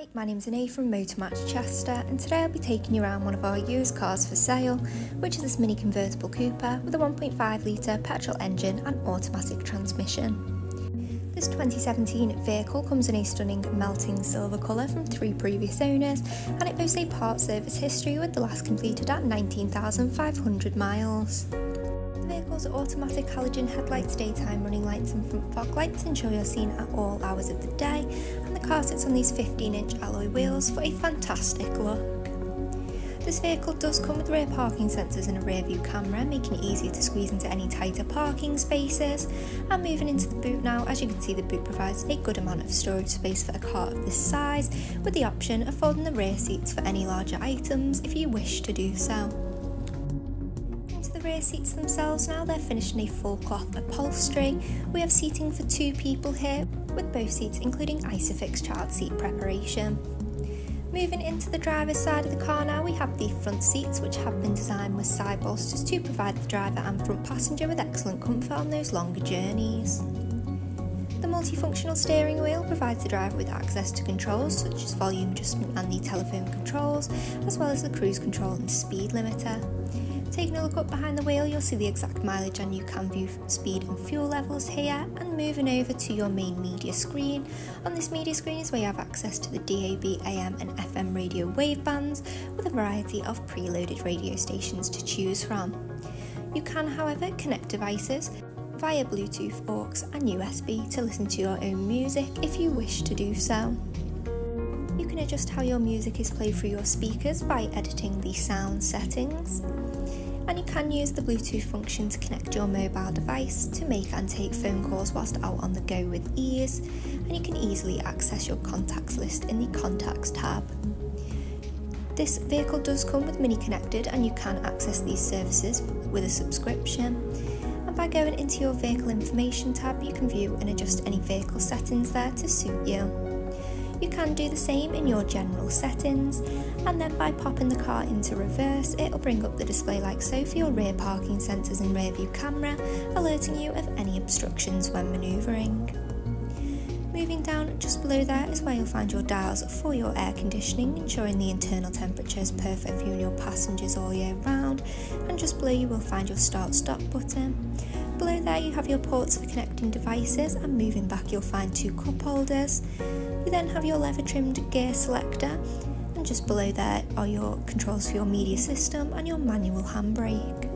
Hi, my name's Anae from Motormatch Chester and today I'll be taking you around one of our used cars for sale, which is this mini convertible Cooper with a 1.5 litre petrol engine and automatic transmission. This 2017 vehicle comes in a stunning melting silver colour from three previous owners and it boasts a part service history with the last completed at 19,500 miles vehicle's automatic halogen headlights, daytime running lights and front fog lights ensure you're seen at all hours of the day and the car sits on these 15 inch alloy wheels for a fantastic look. This vehicle does come with rear parking sensors and a rear view camera, making it easier to squeeze into any tighter parking spaces. And moving into the boot now, as you can see the boot provides a good amount of storage space for a car of this size, with the option of folding the rear seats for any larger items if you wish to do so the rear seats themselves now, they're finished in a full cloth upholstery. We have seating for two people here, with both seats including Isofix child seat preparation. Moving into the driver's side of the car now, we have the front seats which have been designed with side bolsters to provide the driver and front passenger with excellent comfort on those longer journeys. The multifunctional steering wheel provides the driver with access to controls such as volume adjustment and the telephone controls, as well as the cruise control and speed limiter. Taking a look up behind the wheel, you'll see the exact mileage and you can view speed and fuel levels here. And moving over to your main media screen. On this media screen is where you have access to the DAB, AM and FM radio wave bands with a variety of preloaded radio stations to choose from. You can, however, connect devices via Bluetooth, AUX and USB to listen to your own music if you wish to do so. You can adjust how your music is played through your speakers by editing the sound settings and you can use the Bluetooth function to connect your mobile device to make and take phone calls whilst out on the go with ease and you can easily access your contacts list in the contacts tab. This vehicle does come with Mini Connected and you can access these services with a subscription and by going into your vehicle information tab you can view and adjust any vehicle settings there to suit you. You can do the same in your general settings and then by popping the car into reverse it'll bring up the display like so for your rear parking sensors and rear view camera alerting you of any obstructions when manoeuvring. Moving down just below there is where you'll find your dials for your air conditioning, ensuring the internal temperature is perfect for you and your passengers all year round. And just below you will find your start stop button. Below there you have your ports for connecting devices and moving back you'll find two cup holders. You then have your leather trimmed gear selector and just below there are your controls for your media system and your manual handbrake.